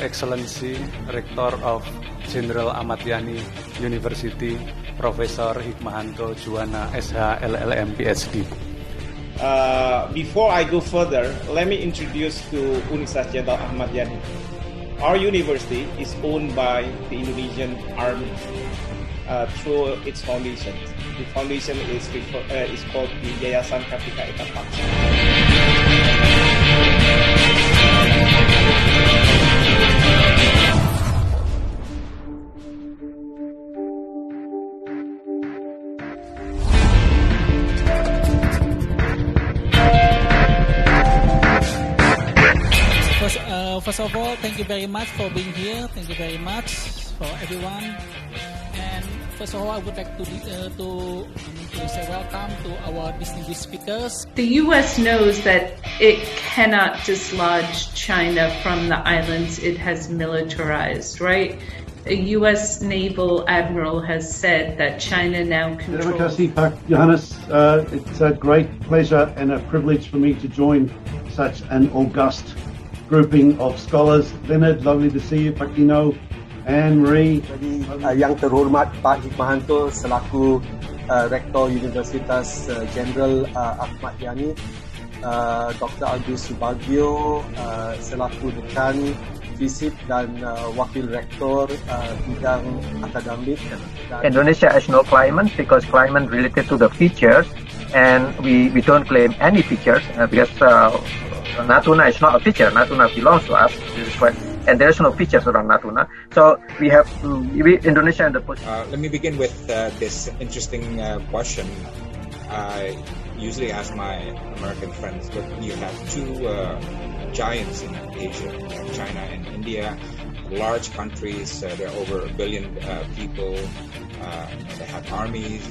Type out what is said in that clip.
Excellency Rector of General Achmad Yani University, Professor Hikmahanto Juwana SH LLM PhD. Uh, before I go further, let me introduce to Universitas Jenderal Achmad Yani. Our university is owned by the Indonesian Army uh, through its foundation. The foundation is, refer, uh, is called the Yayasan Kartika Eka. Uh, first of all, thank you very much for being here. Thank you very much for everyone. And first of all, I would like to uh, to, um, to say welcome to our distinguished speakers. The US knows that it cannot dislodge China from the islands it has militarized, right? A US naval admiral has said that China now Terima controls. Johannes. Uh, it's a great pleasure and a privilege for me to join such an august grouping of scholars. Leonard, lovely to see you. Pak Dino, Ann Marie. Jadi uh, yang terhormat Pak Hikmahanto selaku uh, Rektor Universitas uh, Jenderal uh, Achmad Yani, uh, Dr. Agus Subagyo uh, selaku Dekan FISIP dan uh, Wakil Rektor uh, bidang akademik dan Indonesia has no climate because climate related to the features and we, we don't claim any features uh, because uh, Natuna is not a feature. Natuna belongs to us. This is and there is no features around Natuna. So we have to, we, Indonesia in the. Uh, let me begin with uh, this interesting uh, question. I usually ask my American friends, look, you have two uh, giants in Asia, China and India, large countries, uh, there are over a billion uh, people, they have armies.